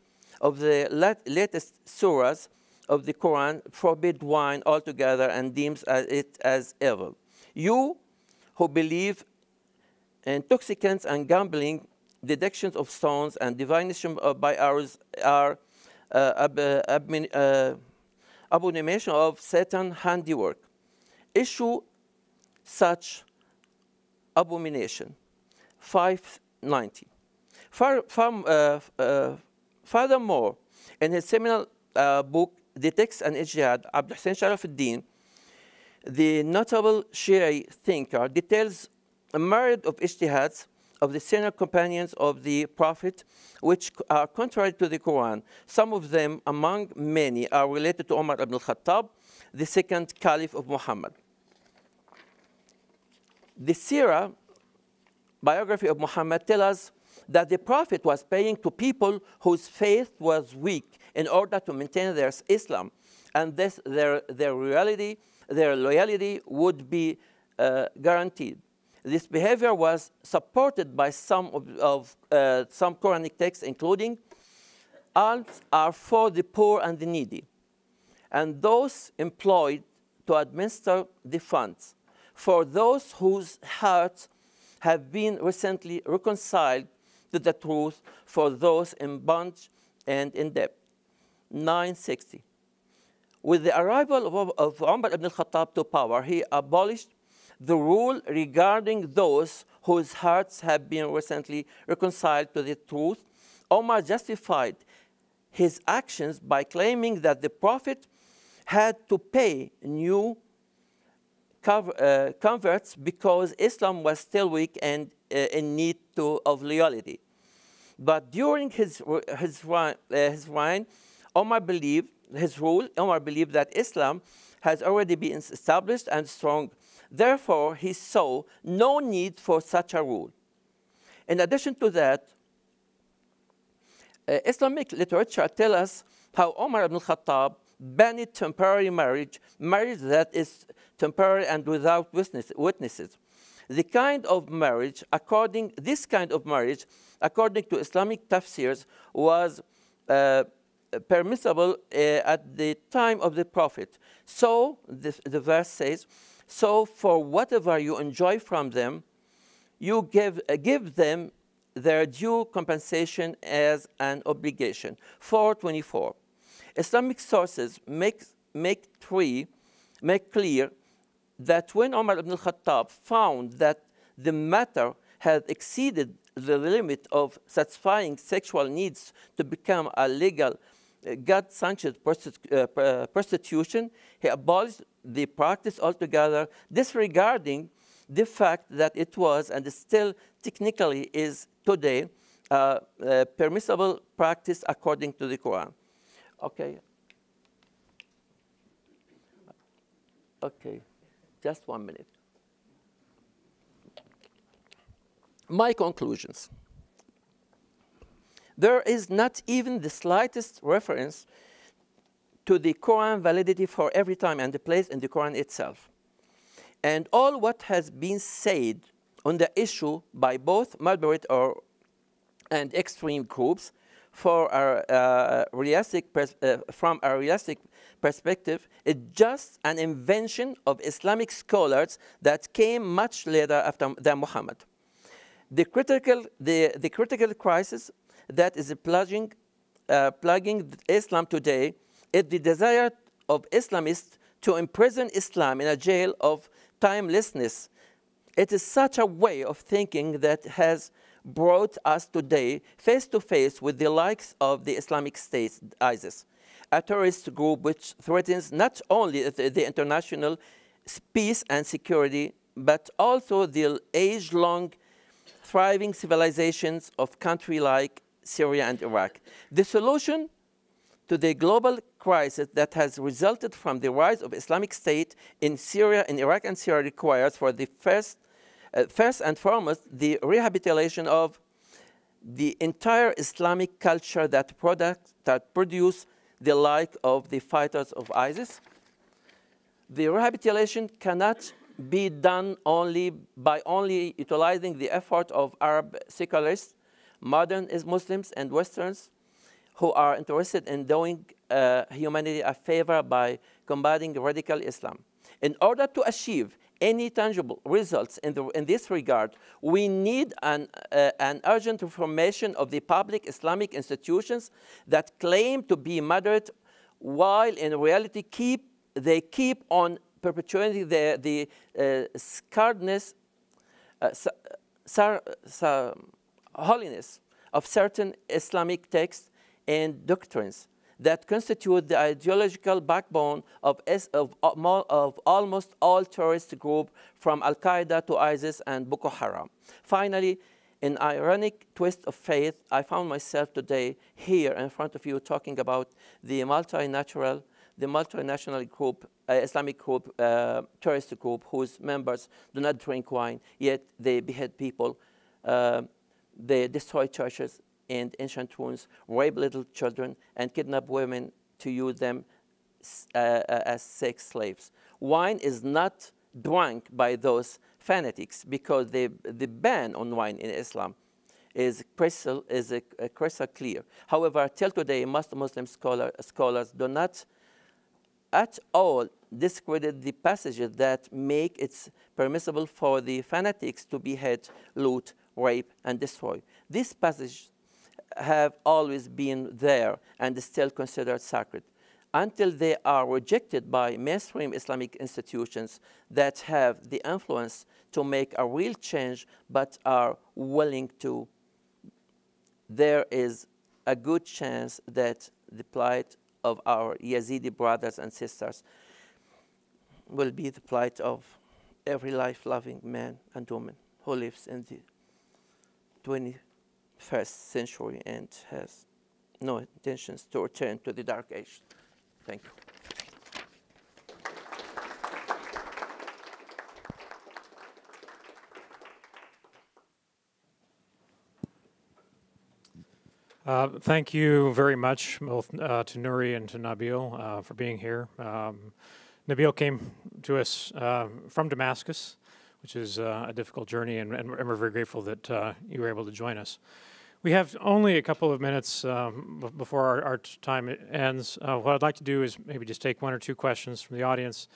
of the lat latest surahs of the Quran forbid wine altogether and deems it as evil. You who believe intoxicants and gambling, deductions of stones and divination by ours are uh, ab uh, abomination of Satan handiwork. Issue such abomination. 590. Far, far, uh, uh, furthermore, in his seminal uh, book, the text and ijtihad, Abdul Hussein Sharafuddin, the notable Shia thinker, details a myriad of ijtihads of the senior companions of the Prophet, which are contrary to the Quran. Some of them, among many, are related to Umar ibn al-Khattab, the second caliph of Muhammad. The Sirah biography of Muhammad tells us that the Prophet was paying to people whose faith was weak in order to maintain their Islam. And this, their, their, reality, their loyalty would be uh, guaranteed. This behavior was supported by some of, of uh, some Quranic texts, including alms are for the poor and the needy, and those employed to administer the funds, for those whose hearts have been recently reconciled to the truth, for those in bondage and in debt. 960. With the arrival of, of Umar ibn al-Khattab to power, he abolished the rule regarding those whose hearts have been recently reconciled to the truth. Omar justified his actions by claiming that the Prophet had to pay new uh, converts because Islam was still weak and uh, in need to, of loyalty. But during his, his, uh, his reign, Omar believed, his rule, Omar believed that Islam has already been established and strong. Therefore, he saw no need for such a rule. In addition to that, uh, Islamic literature tells us how Omar ibn Khattab banned temporary marriage, marriage that is temporary and without witness, witnesses. The kind of marriage, according this kind of marriage, according to Islamic tafsirs, was uh, permissible uh, at the time of the Prophet. So this, the verse says, so for whatever you enjoy from them, you give, uh, give them their due compensation as an obligation. 424. Islamic sources make, make, three, make clear that when Omar ibn al-Khattab found that the matter had exceeded the limit of satisfying sexual needs to become a legal God sanctioned uh, prostitution. He abolished the practice altogether, disregarding the fact that it was and still technically is today uh, uh, permissible practice according to the Quran. Okay. Okay, just one minute. My conclusions. There is not even the slightest reference to the Quran validity for every time and the place in the Quran itself. And all what has been said on the issue by both moderate or and extreme groups for our, uh, realistic uh, from a realistic perspective is just an invention of Islamic scholars that came much later after than Muhammad. The critical, the, the critical crisis that is plugging, uh, plugging Islam today is the desire of Islamists to imprison Islam in a jail of timelessness. It is such a way of thinking that has brought us today face to face with the likes of the Islamic State, ISIS, a terrorist group which threatens not only the, international peace and security, but also the age long thriving civilizations of countries like Syria and Iraq. The solution to the global crisis that has resulted from the rise of Islamic State in Syria, in Iraq and Syria requires for the first, uh, first and foremost the rehabilitation of the entire Islamic culture that, product, that produce the like of the fighters of ISIS. The rehabilitation cannot be done only by only utilizing the effort of Arab secularists, modern Muslims, and Westerns who are interested in doing uh, humanity a favor by combating radical Islam. In order to achieve any tangible results in, the, in this regard, we need an, uh, an urgent reformation of the public Islamic institutions that claim to be moderate while in reality keep, they keep on perpetuating the, the uh, uh, holiness of certain Islamic texts and doctrines that constitute the ideological backbone of, of, of almost all terrorist groups from Al Qaeda to ISIS and Boko Haram. Finally, in ironic twist of fate, I found myself today here in front of you talking about the multinational, the multinational group, uh, Islamic group, uh, terrorist group, whose members do not drink wine, yet they behead people, uh, they destroy churches, and ancient ruins, rape little children, and kidnap women to use them uh, uh, as sex slaves. Wine is not drunk by those fanatics because the, the ban on wine in Islam is crystal, is a, a crystal clear. However, till today, most Muslim scholar, scholars do not at all discredit the passages that make it permissible for the fanatics to behead, loot, rape, and destroy. These passages have always been there and still considered sacred until they are rejected by mainstream Islamic institutions that have the influence to make a real change but are willing to, there is a good chance that the plight of our Yazidi brothers and sisters will be the plight of every life loving man and woman who lives in the 20th first century and has no intentions to return to the Dark Age. Thank you. Uh, thank you very much, both uh, to Nuri and to Nabil, uh, for being here. Um, Nabil came to us uh, from Damascus, which is uh, a difficult journey, and, and, we're very grateful that uh, you were able to join us. We have only a couple of minutes um, before our, our, time ends. Uh, what I'd like to do is maybe just take one or two questions from the audience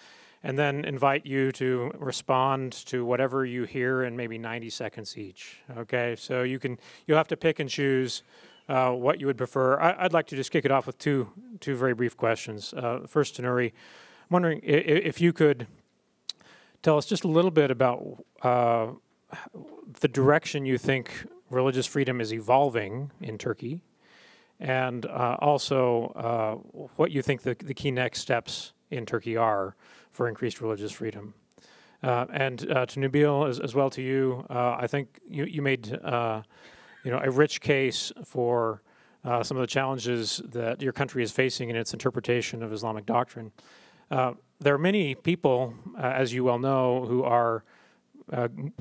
and then invite you to respond to whatever you hear in maybe 90 seconds each. Okay, so you can you'll have to pick and choose uh, what you would prefer. I, would like to just kick it off with two two very brief questions. Uh, first, to Nuri, I'm wondering if, if you could tell us just a little bit about uh, the direction you think religious freedom is evolving in Turkey, and uh, also uh, what you think the, the key next steps in Turkey are for increased religious freedom. Uh, and uh, to Nabil, as, as, well to you, uh, I think you, you made you know, a rich case for some of the challenges that your country is facing in its interpretation of Islamic doctrine. There are many people, as you well know, who are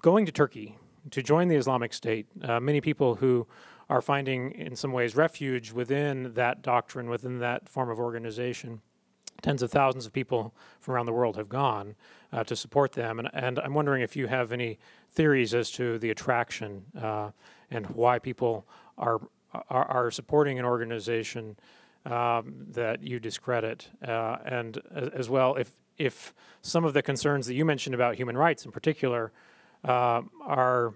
going to Turkey to join the Islamic State. many people who are finding, in some ways, refuge within that doctrine, within that form of organization. Tens of thousands of people from around the world have gone uh, to support them, and, and, I'm wondering if you have any theories as to the attraction uh, and why people are, are, are supporting an organization um, that you discredit, uh, and as well if if some of the concerns that you mentioned about human rights in particular uh, are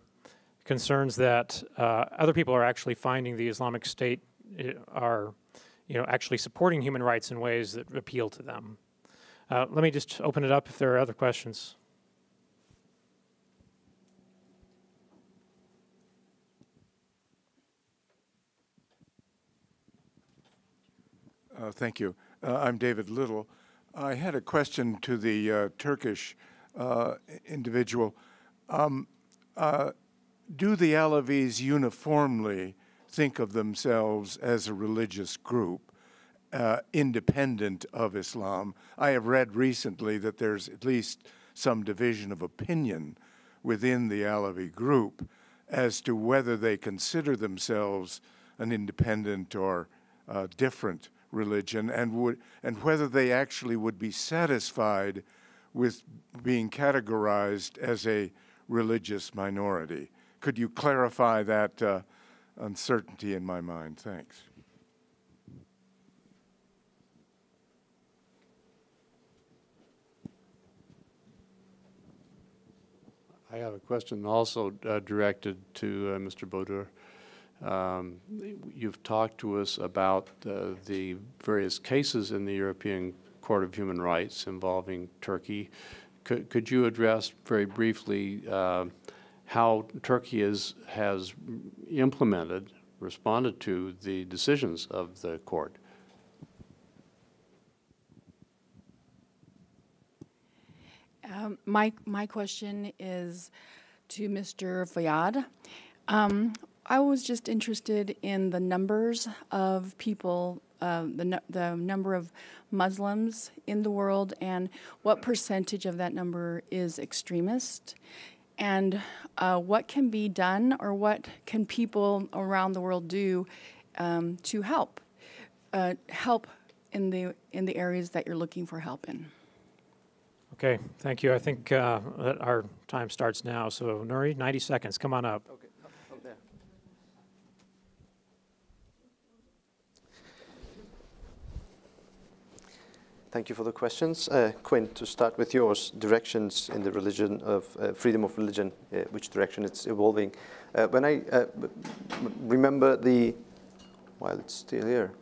concerns that uh, other people are actually finding the Islamic State eh, are, you know, actually supporting human rights in ways that appeal to them. Uh, let me just open it up if there are other questions. Uh, thank you. Uh, I'm David Little. I had a question to the uh, Turkish uh, individual. Um, do the Alevis uniformly think of themselves as a religious group uh, independent of Islam? I have read recently that there's at least some division of opinion within the Alevi group as to whether they consider themselves an independent or uh, different religion and would and whether they actually would be satisfied with being categorized as a religious minority. Could you clarify that uh, uncertainty in my mind? Thanks. I have a question also uh, directed to uh, Mr. Bodur. Um, you've talked to us about uh, the various cases in the European Court of Human Rights involving Turkey. Could, could you address very briefly uh, how Turkey is, has implemented, responded to the decisions of the court. Um, my, my question is to Mr. Fayyad. Um, I was just interested in the numbers of people, uh, the, the number of Muslims in the world, and what percentage of that number is extremist, and uh, what can be done or what can people around the world do um, to help uh, help in the in the areas that you're looking for help in. Okay, thank you. I think uh, that our time starts now. So Nuri, 90 seconds. Come on up. Okay. Thank you for the questions. Uh, Quinn, to start with yours, directions in the religion of uh, freedom of religion, uh, which direction it's evolving. Uh, when I uh, remember the, while it's still here,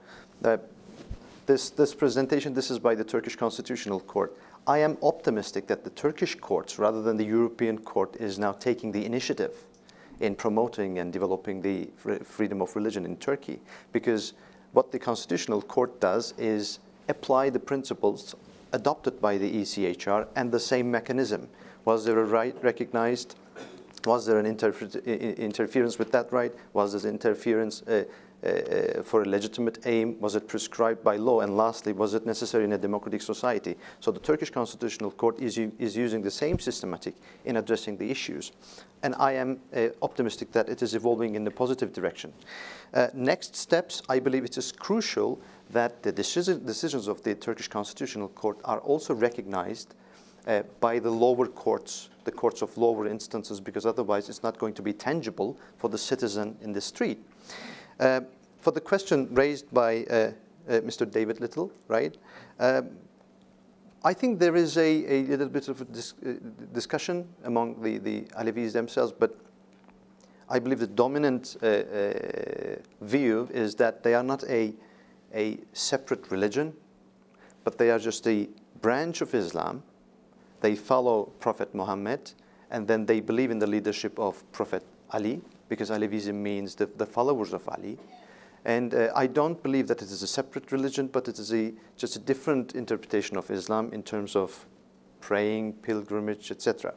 this, this presentation, this is by the Turkish Constitutional Court. I am optimistic that the Turkish courts, rather than the European court, is now taking the initiative in promoting and developing the freedom of religion in Turkey. Because what the Constitutional Court does is apply the principles adopted by the ECHR and the same mechanism. Was there a right recognized? Was there an interference with that right? Was there interference uh, uh, for a legitimate aim? Was it prescribed by law? And lastly, was it necessary in a democratic society? So the Turkish Constitutional Court is, is using the same systematic in addressing the issues. And I am uh, optimistic that it is evolving in the positive direction. Uh, next steps, I believe it is crucial that the decision, decisions of the Turkish Constitutional Court are also recognized uh, by the lower courts, the courts of lower instances, because otherwise it's not going to be tangible for the citizen in the street. Uh, for the question raised by uh, uh Mr. David Little, right? Um, I think there is a, a little bit of dis uh, discussion among the, the Alevis themselves, but I believe the dominant view is that they are not a a separate religion, but they are just a branch of Islam. They follow Prophet Muhammad, and then they believe in the leadership of Prophet Ali, because Alevism means the, the followers of Ali. And uh, I don't believe that it is a separate religion, but it is a, just a different interpretation of Islam in terms of praying, pilgrimage, etc.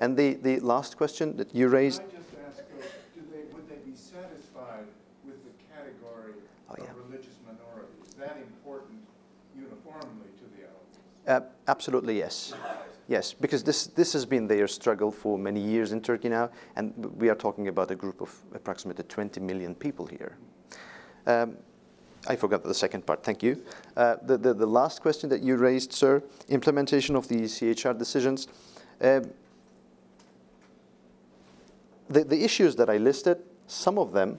And the, the last question that you raised. I just ask, uh, do they, would they be satisfied with the category Oh, yeah. of religious minority? Is that important uniformly to the Alawites? Uh, absolutely, yes. Yes, because this, this has been their struggle for many years in Turkey now, and we are talking about a group of approximately 20 million people here. Um, I forgot the second part, thank you. Uh, the, the, the last question that you raised, sir, implementation of the CHR decisions. Um, the, the issues that I listed, some of them,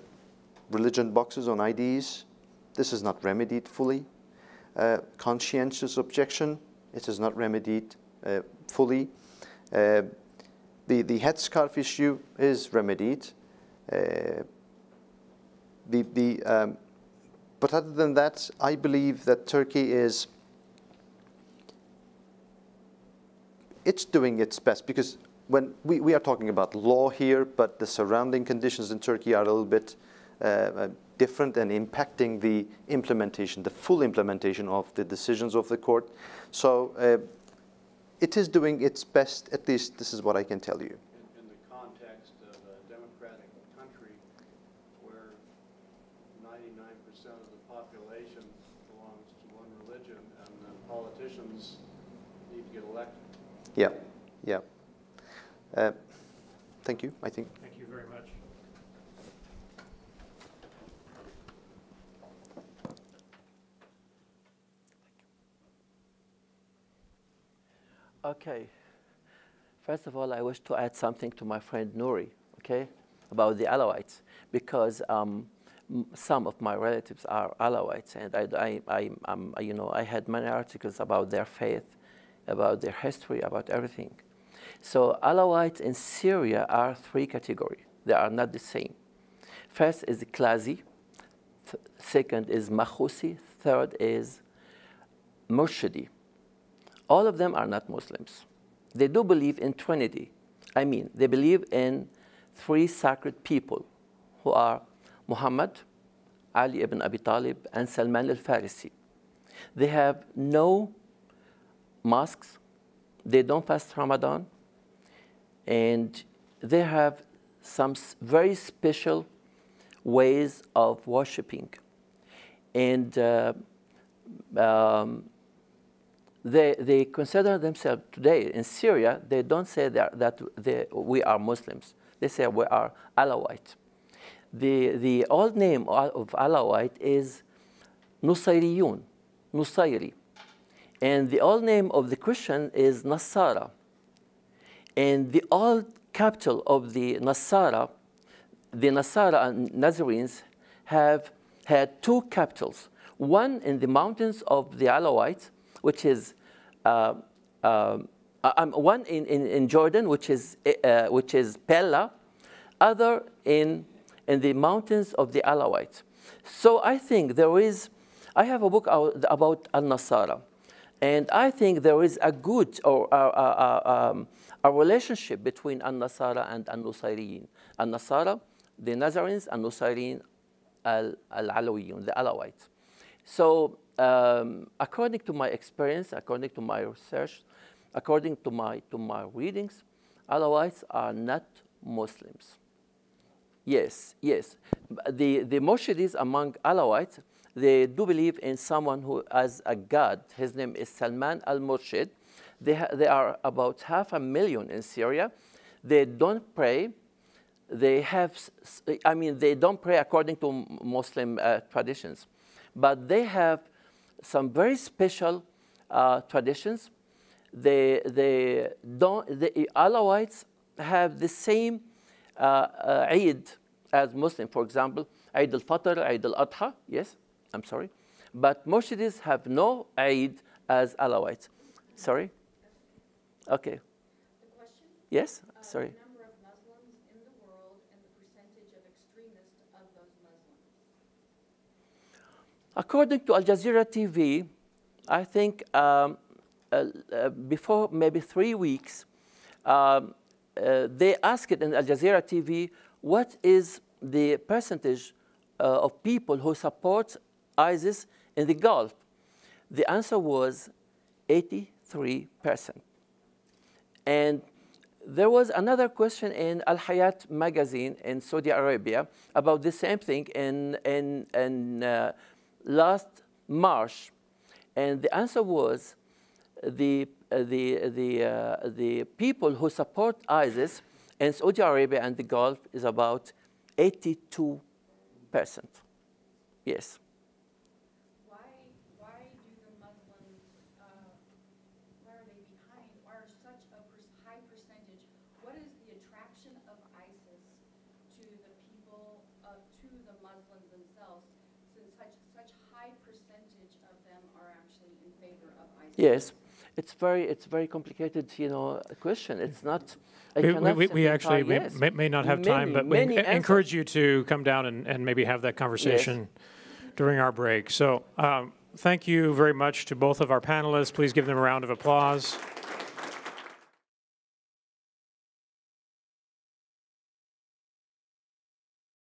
religion boxes on IDs, this is not remedied fully. Uh, conscientious objection, it is not remedied uh, fully. Uh, the, the headscarf issue is remedied. Uh, the, the, um, but other than that, I believe that Turkey is it's doing its best because when we, we are talking about law here, but the surrounding conditions in Turkey are a little bit uh, different and impacting the implementation, the full implementation of the decisions of the court. So uh, it is doing its best, at least this is what I can tell you. In, in the context of a democratic country where ninety-nine percent of the population belongs to one religion and the politicians need to get elected. Yeah, yeah. Uh, thank you, I think. Thank you very much. Okay. First of all, I wish to add something to my friend Nuri, okay, about the Alawites, because um, some of my relatives are Alawites, and I, I, I, um, you know, I had many articles about their faith, about their history, about everything. So Alawites in Syria are three categories. They are not the same. First is Klazi, th- second is Makhusi, third is Murshidi all of them are not Muslims. They do believe in Trinity. I mean, they believe in three sacred people who are Muhammad, Ali ibn Abi Talib, and Salman al Farisi. They have no mosques, they don't fast Ramadan, and they have some very special ways of worshiping. And uh, um, they, they consider themselves today in Syria, they don't say that, that they, we are Muslims. They say we are Alawite. The, the old name of Alawite is Nusayriyun, Nusayri. And the old name of the Christian is Nasara. And the old capital of the Nasara, the Nasara and Nazarenes have had two capitals. One in the mountains of the Alawites, which is uh, um, um, one in, in, in Jordan, which is, uh, which is Pella, other in, in the mountains of the Alawites. So I think there is, I have a book out about Al Nasara, and I think there is a good or uh, uh, uh, um, a relationship between Al Nasara and Al Nusayriyin. Al Nasara, the Nazarenes, and Nusayriyin, Al Alawiyun, the Alawites. So um, according to my experience, according to my research, according to my, to my readings, Alawites are not Muslims. Yes, yes. The, the Murshidis among Alawites, they do believe in someone who as a god. His name is Salman al-Murshid. They, they are about half a million in Syria. They don't pray. They have, I mean, they don't pray according to Muslim uh, traditions, but they have some very special uh, traditions. They, they don't, the Alawites have the same uh, uh, Eid as Muslim. For example, Eid al-Fitr, Eid al-Adha, yes, I'm sorry. But Murshidis have no Eid as Alawites. Sorry? Okay. The question? Yes? Sorry. The number of Muslims in the world and the percentage of extremists of those Muslims. According to Al Jazeera TV, I think um, uh, uh, before maybe three weeks, um, uh, they asked in Al Jazeera TV what is the percentage uh, of people who support ISIS in the Gulf? The answer was 83%. And there was another question in Al Hayat magazine in Saudi Arabia about the same thing in, in, in uh, last March. And the answer was the, uh, the, the, uh, the people who support ISIS in Saudi Arabia and the Gulf is about 82%. Yes. Why, why do the Muslims, uh, why are they behind? Why are such a per- high percentage? What is the attraction of ISIS to the people, uh, to the Muslims themselves, since such, such high percentage of them are actually in favor of ISIS? Yes, it's very, it's very complicated, you know, question. It's not. We- We, we, actually we yes. may, may not have time, Many, but we en- encourage you to come down and, and maybe have that conversation during our break. So um, thank you very much to both of our panelists. Please give them a round of applause.